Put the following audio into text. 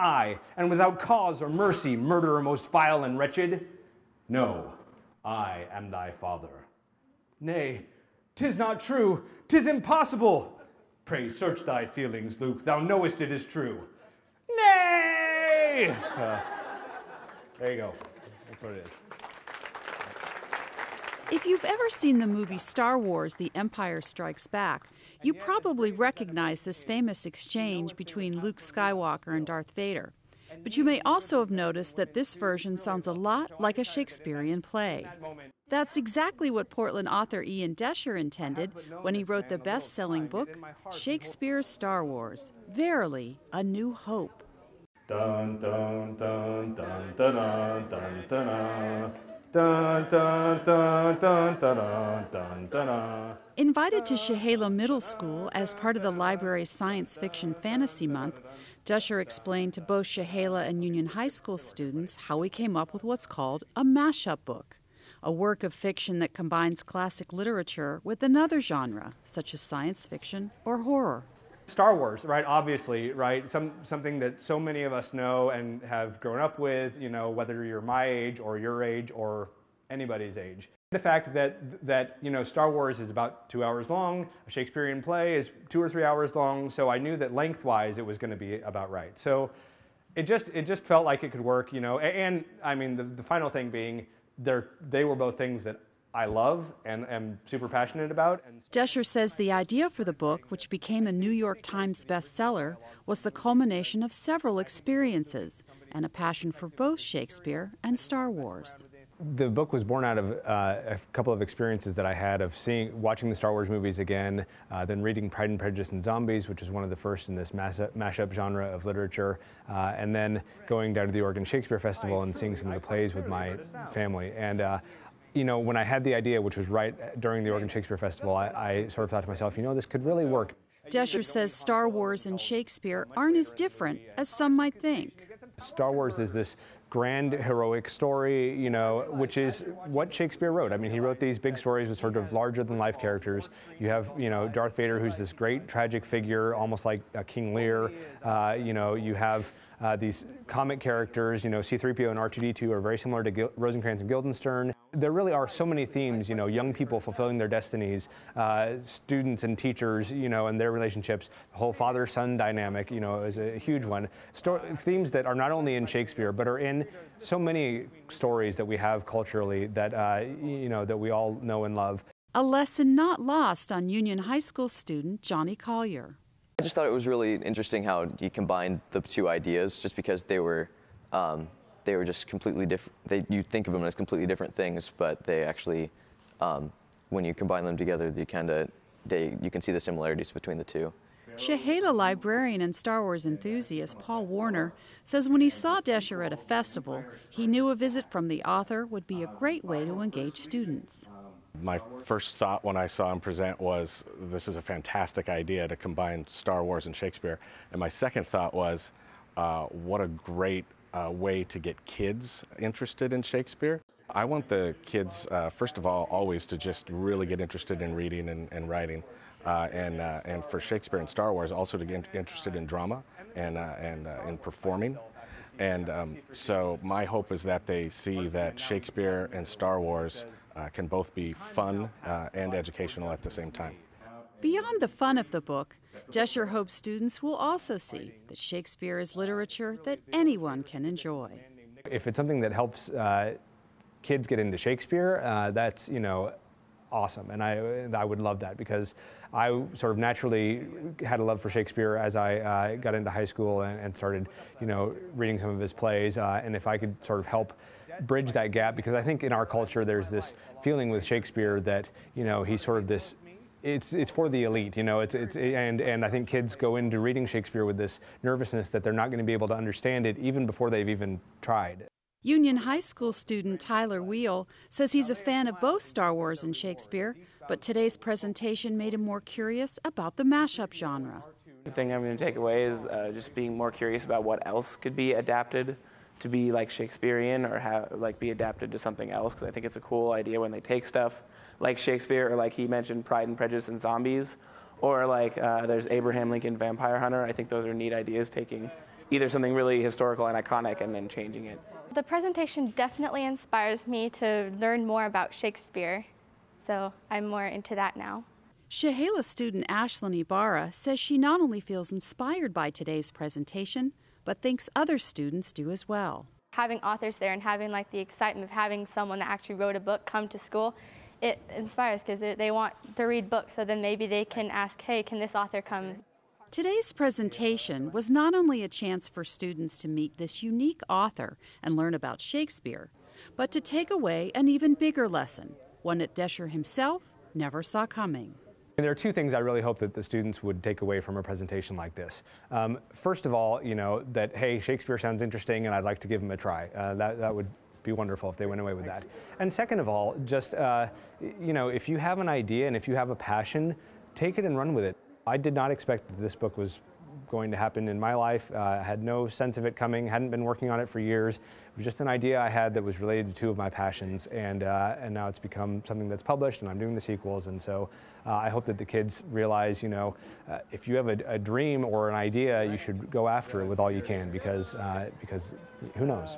I, and without cause or mercy, murderer most vile and wretched? No, I am thy father. Nay, tis not true, tis impossible. Pray search thy feelings, Luke, thou knowest it is true. Nay! Uh, there you go. That's what it is. If you've ever seen the movie Star Wars The Empire Strikes Back, you probably recognize this famous exchange between Luke Skywalker and Darth Vader. But you may also have noticed that this version sounds a lot like a Shakespearean play. That's exactly what Portland author Ian Doeschner intended when he wrote the best selling book, Shakespeare's Star Wars Verily, a New Hope. Invited to Shahala Middle School as part of the library's Science Fiction Fantasy Month, Doeschner explained to both Shahala and Union High School students how he came up with what's called a mashup book, a work of fiction that combines classic literature with another genre, such as science fiction or horror. Star Wars, right? Obviously, right? Some something that so many of us know and have grown up with. You know, whether you're my age or your age or anybody's age. The fact that that you know Star Wars is about two hours long, a Shakespearean play is two or three hours long, so I knew that lengthwise it was going to be about right. So it just it just felt like it could work, you know. And, and I mean, the, the final thing being, they they were both things that I love and am super passionate about. And Doeschner says the idea for the book, which became a New York Times bestseller, was the culmination of several experiences and a passion for both Shakespeare and Star Wars. The book was born out of uh, a couple of experiences that I had of seeing, watching the Star Wars movies again, uh, then reading Pride and Prejudice and Zombies, which is one of the first in this mashup genre of literature, uh, and then going down to the Oregon Shakespeare Festival and seeing some of the plays with my family. And uh, you know, when I had the idea, which was right during the Oregon Shakespeare Festival, I, I sort of thought to myself, you know, this could really work. Doeschner says Star Wars and Shakespeare aren't as different as some might think. Star Wars is this grand heroic story, you know, which is what Shakespeare wrote. I mean, he wrote these big stories with sort of larger than life characters. You have, you know, Darth Vader, who's this great tragic figure, almost like King Lear. Uh, you know, you have uh, these comic characters, you know, C-3PO and R2-D2 are very similar to Gil- Rosencrantz and Guildenstern. There really are so many themes, you know, young people fulfilling their destinies, uh, students and teachers, you know, and their relationships. The whole father-son dynamic, you know, is a huge one. Sto- themes that are not only in Shakespeare, but are in so many stories that we have culturally that, uh, you know, that we all know and love. A lesson not lost on Union High School student Johnny Collier. I just thought it was really interesting how you combined the two ideas, just because they were um, they were just completely different. They you think of them as completely different things, but they actually, um, when you combine them together, you kind of they you can see the similarities between the two. Shahala librarian and Star Wars enthusiast Paul Warner says when he saw Doeschner at a festival, he knew a visit from the author would be a great way to engage students. My first thought when I saw him present was, this is a fantastic idea to combine Star Wars and Shakespeare. And my second thought was, uh, what a great uh, way to get kids interested in Shakespeare. I want the kids, uh, first of all, always to just really get interested in reading and, and writing. Uh, and, uh, and for Shakespeare and Star Wars, also to get interested in drama and, uh, and in performing. And um, so my hope is that they see that Shakespeare and Star Wars uh, can both be fun uh, and educational at the same time. Beyond the fun of the book, Doeschner hopes students will also see that Shakespeare is literature that anyone can enjoy. If it's something that helps uh, kids get into Shakespeare, uh, that's, you know, awesome. And I, I would love that because I sort of naturally had a love for Shakespeare as I uh, got into high school and, and, started, you know, reading some of his plays. Uh, and if I could sort of help bridge that gap, because I think in our culture there's this feeling with Shakespeare that, you know, he's sort of this it's it's for the elite, you know. It's it's and and I think kids go into reading Shakespeare with this nervousness that they're not going to be able to understand it even before they've even tried. Union High School student Tyler Wheel says he's a fan of both Star Wars and Shakespeare, but today's presentation made him more curious about the mashup genre. The thing I'm going to take away is uh, just being more curious about what else could be adapted to be like Shakespearean or have, like be adapted to something else because I think it's a cool idea when they take stuff like Shakespeare or like he mentioned Pride and Prejudice and Zombies Or like uh, there's Abraham Lincoln Vampire Hunter. I think those are neat ideas, taking either something really historical and iconic and then changing it. The presentation definitely inspires me to learn more about Shakespeare, so I'm more into that now. Shahala student Ashlyn Ibarra says she not only feels inspired by today's presentation, but thinks other students do as well. Having authors there and having like the excitement of having someone that actually wrote a book come to school, it inspires because they want to read books, so then maybe they can ask, hey, can this author come Today's presentation was not only a chance for students to meet this unique author and learn about Shakespeare, but to take away an even bigger lesson, one that Doeschner himself never saw coming. And there are two things I really hope that the students would take away from a presentation like this. Um, first of all, you know, that, hey, Shakespeare sounds interesting and I'd like to give him a try. Uh, that, that would be wonderful if they went away with that. And second of all, just, uh, you know, if you have an idea and if you have a passion, take it and run with it. I did not expect that this book was going to happen in my life. Uh, I had no sense of it coming, hadn't been working on it for years. It was just an idea I had that was related to two of my passions, and, uh, and now it's become something that's published, and I'm doing the sequels. And so uh, I hope that the kids realize, you know, uh, if you have a, a, dream or an idea, you should go after it with all you can because, uh, because who knows?